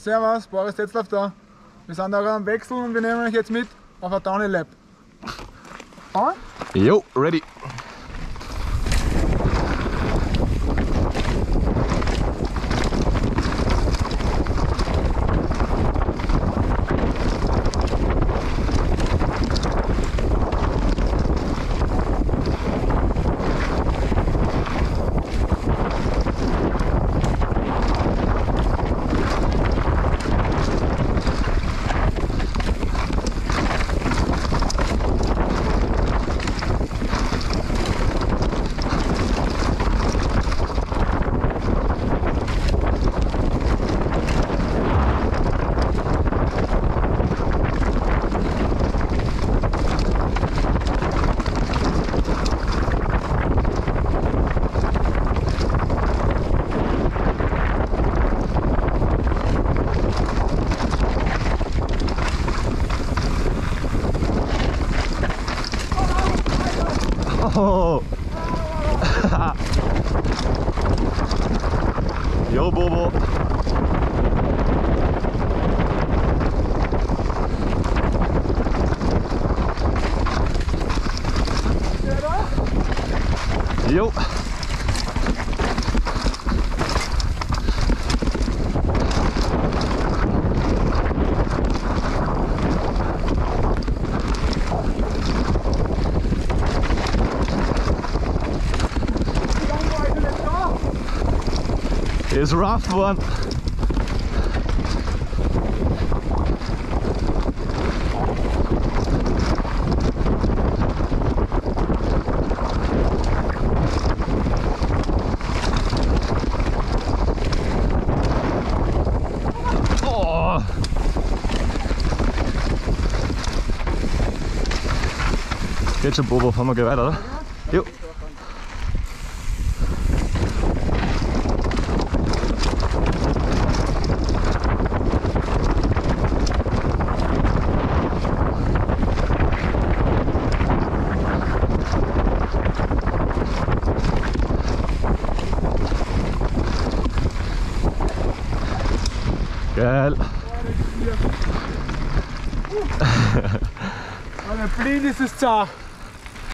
Servus, Boris Tetzlaff da. Wir sind da gerade am Wechseln und wir nehmen euch jetzt mit auf ein Downy Lab. Fahren Jo, ready. よぼぼよっ。Ist rough one. Geht schon, Bobo, fahren wir gleich weiter, oder? Jo. Gel. Eine Blinde ist da.